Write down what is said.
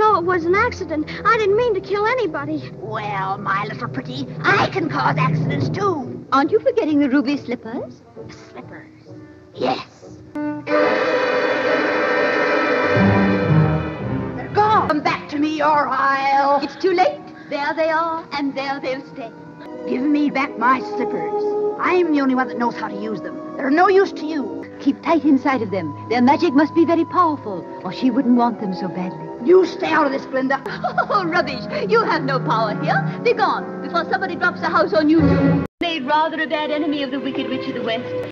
Oh, it was an accident. I didn't mean to kill anybody. Well, my little pretty, I can cause accidents too. Aren't you forgetting the ruby slippers? Slippers. Yes. They're gone. Come back to me, or I'll. It's too late. There they are, and there they'll stay. Give me back my slippers. I'm the only one that knows how to use them. They're no use to you. Keep tight inside of them. Their magic must be very powerful, or she wouldn't want them so badly. You stay out of this, Glinda. Oh, rubbish. You have no power here. Be gone before somebody drops a house on you. Made rather a bad enemy of the Wicked Witch of the West.